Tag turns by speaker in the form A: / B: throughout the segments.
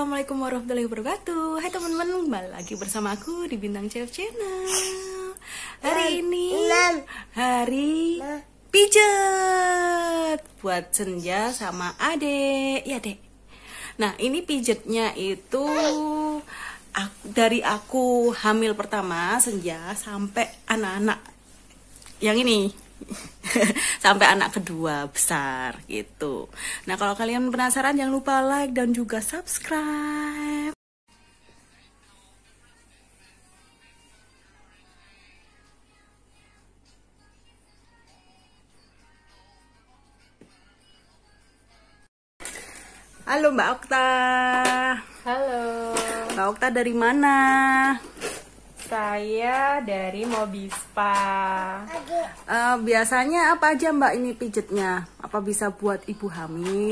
A: Assalamualaikum warahmatullahi wabarakatuh. Hai teman-teman, kembali lagi bersama aku di Bintang Chef Channel. Hari ini hari pijet Buat Senja sama adek Ya dek. Nah ini pijetnya itu aku, Dari aku hamil pertama Senja sampai anak-anak Yang ini sampai anak kedua besar gitu. Nah kalau kalian penasaran jangan lupa like dan juga subscribe. Halo Mbak Okta.
B: Halo,
A: Mbak Okta dari mana?
B: Saya dari Mobispa.
A: Eh, biasanya apa aja Mbak ini pijetnya? Apa bisa buat ibu hamil?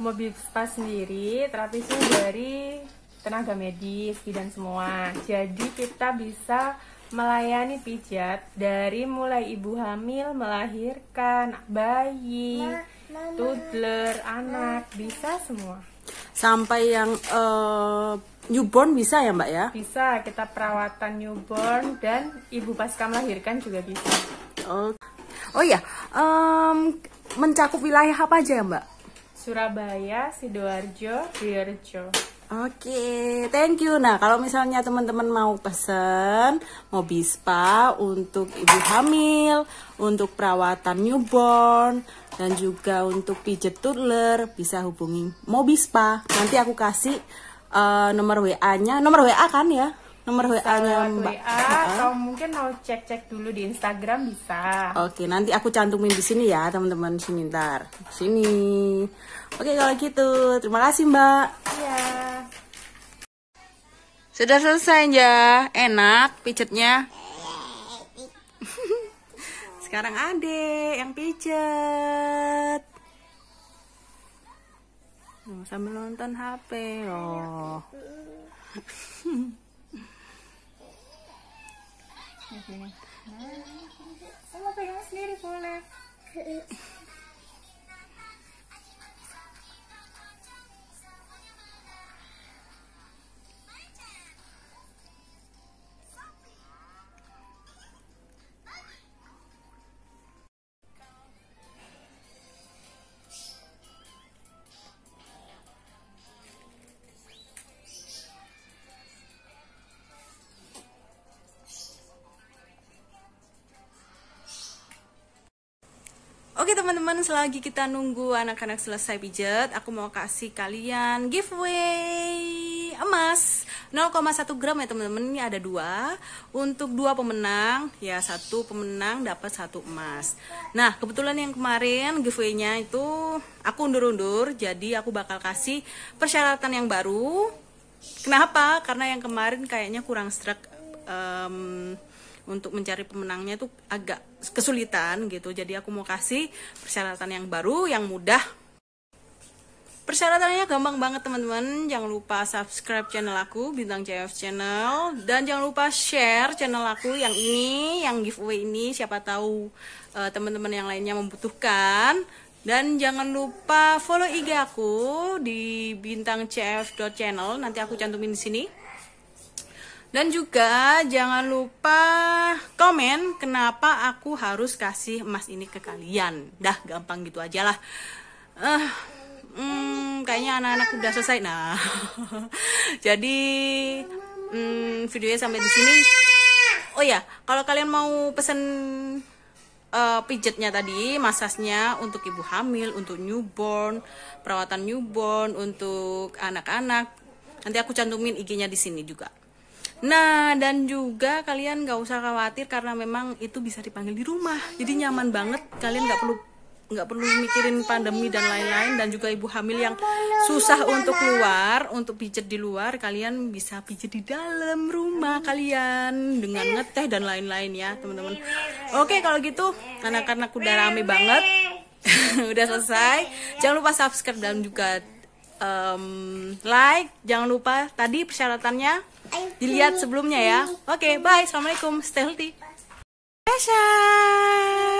B: Mobispa sendiri terapisnya dari tenaga medis, bidan semua. Jadi kita bisa melayani pijat dari mulai ibu hamil, melahirkan, bayi, toddler, anak, bisa semua.
A: Sampai yang eh, newborn bisa ya Mbak ya?
B: Bisa kita perawatan newborn dan ibu pasca melahirkan juga bisa.
A: Oh, oh ya, em, mencakup wilayah apa aja ya Mbak?
B: Surabaya, Sidoarjo, Riorjo.
A: Oke, thank you. Nah, kalau misalnya teman-teman mau pesen, mau bispa untuk ibu hamil, untuk perawatan newborn, dan juga untuk pijet toddler, bisa hubungi Mobispa. Nanti aku kasih eh, nomor WA-nya, nomor WA kan ya? Nomor WA-nya Mbak.
B: WA atau mungkin mau cek-cek dulu di Instagram bisa.
A: Oke, nanti aku cantumin di sini ya, teman-teman. Sini ntar. Sini. Oke, kalau gitu. Terima kasih, Mbak.
B: Iya.
A: Sudah selesai ya. Enak pijetnya. Sekarang Ade yang pijet. Oh, sambil nonton HP loh.
B: Sama pegang sendiri boleh.
A: Oke teman-teman, selagi kita nunggu anak-anak selesai pijet, aku mau kasih kalian giveaway emas 0,1 gram ya teman-teman. Ini ada dua untuk dua pemenang, ya satu pemenang dapat satu emas. Nah kebetulan yang kemarin giveaway-nya itu aku undur-undur, jadi aku bakal kasih persyaratan yang baru. Kenapa? Karena yang kemarin kayaknya kurang struck. em, untuk mencari pemenangnya itu agak kesulitan gitu. Jadi aku mau kasih persyaratan yang baru, yang mudah. Persyaratannya gampang banget teman-teman. Jangan lupa subscribe channel aku Bintang CF Channel dan jangan lupa share channel aku yang ini, yang giveaway ini. Siapa tahu eh, teman-teman yang lainnya membutuhkan. Dan jangan lupa follow IG aku di bintangcf.channel. Nanti aku cantumin di sini. Dan juga jangan lupa komen kenapa aku harus kasih emas ini ke kalian. Dah gampang gitu aja lah. Eh, hmm, kayaknya anak-anak udah selesai. Nah, jadi hmm, videonya sampai di sini. Oh ya, kalau kalian mau pesen eh, pijetnya tadi, masasnya untuk ibu hamil, untuk newborn, perawatan newborn, untuk anak-anak, nanti aku cantumin IG-nya di sini juga. Nah, dan juga kalian nggak usah khawatir karena memang itu bisa dipanggil di rumah. Jadi nyaman banget. Kalian nggak perlu nggak perlu mikirin pandemi dan lain-lain dan juga ibu hamil yang susah untuk keluar, untuk pijet di luar, kalian bisa pijet di dalam rumah kalian dengan ngeteh dan lain-lain ya, teman-teman. Oke, kalau gitu anak-anak udah rame banget. udah selesai. Jangan lupa subscribe dan juga em, like. Jangan lupa tadi persyaratannya dilihat sebelumnya ya. Oke, bye. Assalamualaikum. Stay healthy. Aisyah.